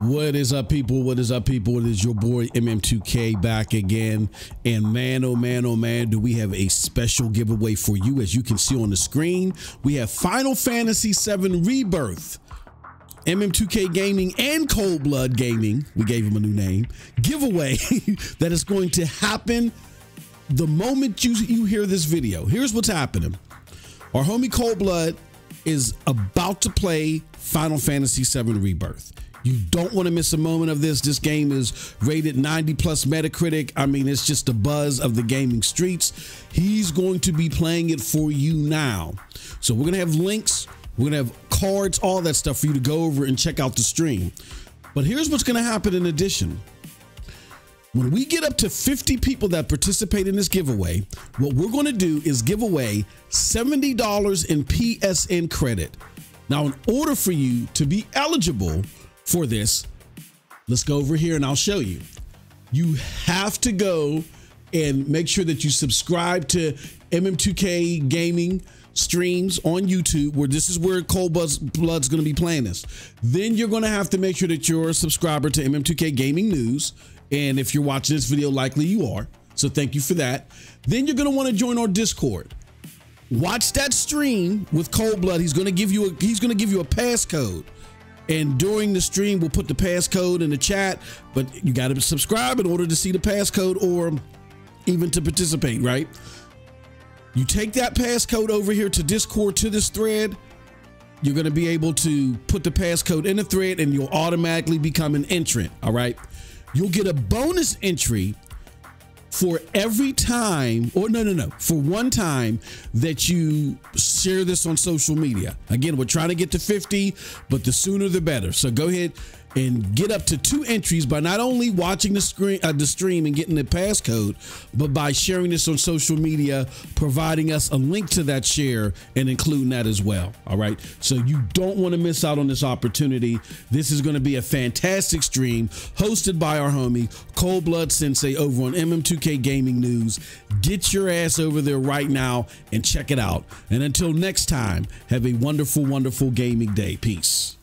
What is up, people? What is up, people? It is your boy MM2K back again. And man, oh man, oh man, do we have a special giveaway for you. As you can see on the screen, we have Final Fantasy VII Rebirth. MM2K Gaming and Cold Blood Gaming, we gave him a new name, giveaway that is going to happen the moment you, you hear this video. Here's what's happening. Our homie Cold Blood is about to play Final Fantasy VII Rebirth. You don't want to miss a moment of this. This game is rated 90 plus Metacritic. I mean, it's just a buzz of the gaming streets. He's going to be playing it for you now. So we're going to have links, we're going to have cards, all that stuff for you to go over and check out the stream. But here's what's going to happen in addition. When we get up to 50 people that participate in this giveaway, what we're going to do is give away $70 in PSN credit. Now, in order for you to be eligible for this, let's go over here and I'll show you. You have to go and make sure that you subscribe to MM2K Gaming streams on YouTube, where this is where Cold Blood's going to be playing this. Then you're going to have to make sure that you're a subscriber to MM2K Gaming News. And if you're watching this video, likely you are. So thank you for that. Then you're going to want to join our Discord. Watch that stream with Cold Blood. He's going to give you a he's going to give you a passcode. And during the stream, we'll put the passcode in the chat, but you got to subscribe in order to see the passcode or even to participate, right? You take that passcode over here to Discord to this thread. You're going to be able to put the passcode in the thread and you'll automatically become an entrant. All right. You'll get a bonus entry for every time, or no, no, no, for one time that you share this on social media. Again, we're trying to get to 50, but the sooner the better. So go ahead and get up to two entries by not only watching the screen uh, the stream and getting the passcode but by sharing this on social media providing us a link to that share and including that as well. All right? So you don't want to miss out on this opportunity. This is going to be a fantastic stream hosted by our homie cold blood sensei over on mm2k gaming news. Get your ass over there right now and check it out. And until next time have a wonderful wonderful gaming day. Peace